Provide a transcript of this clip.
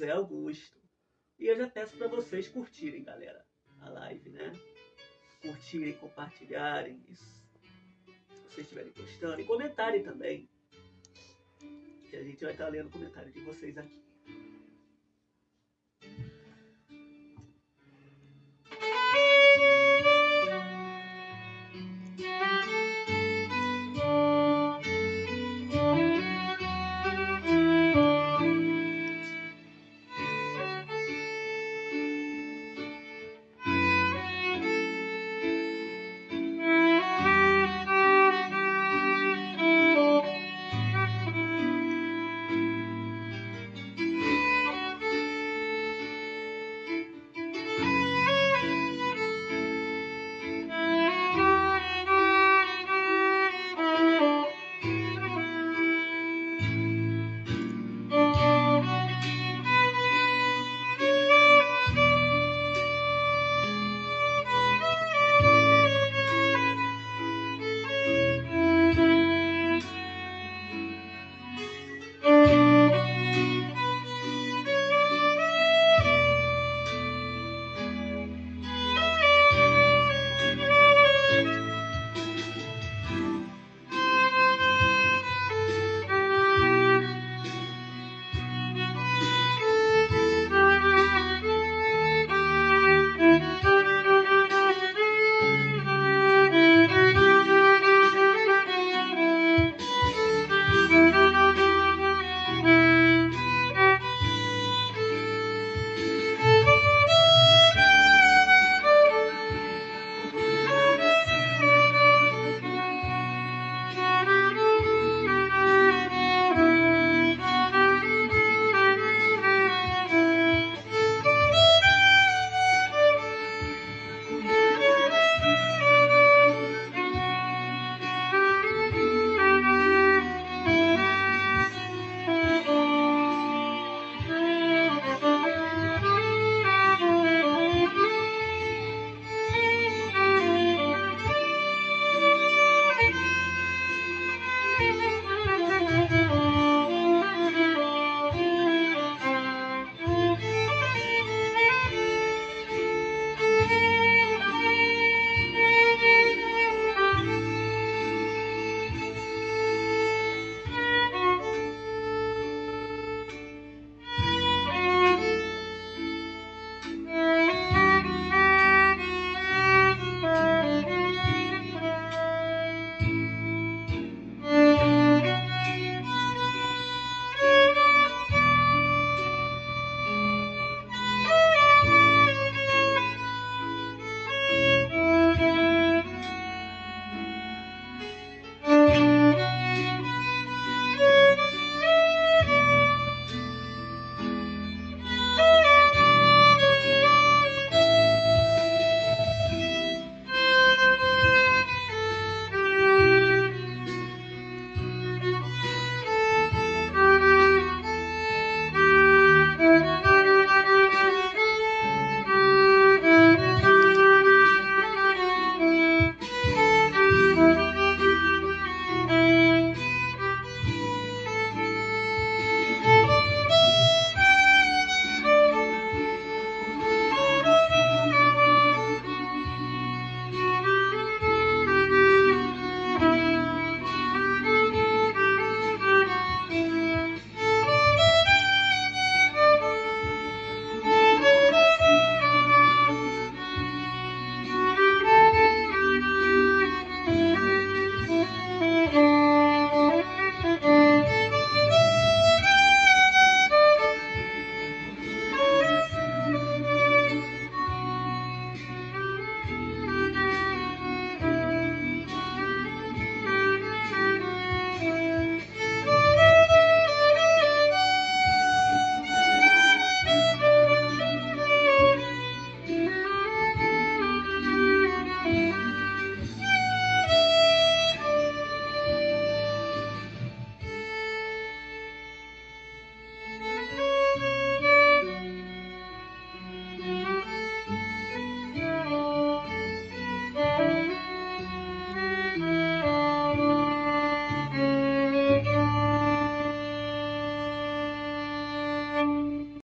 Zé Augusto. E eu já peço para vocês curtirem, galera, a live, né? Curtirem, compartilharem, isso. se vocês estiverem gostando, e comentarem também. Que a gente vai estar lendo o comentário de vocês aqui.